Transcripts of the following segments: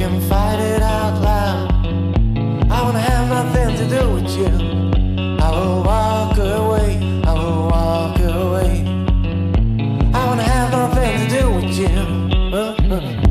can fight it out loud. I wanna have nothing to do with you. I will walk away, I will walk away. I wanna have nothing to do with you. Uh -huh.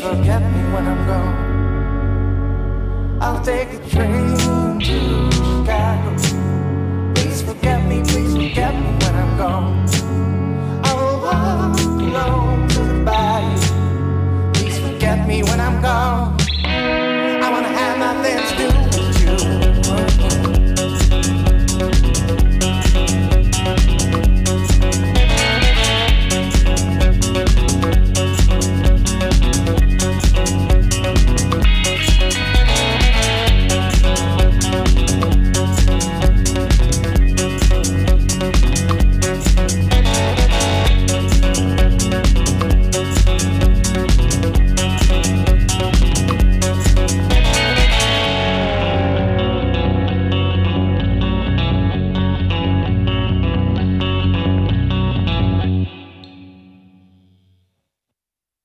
forget me when I'm gone. I'll take a train.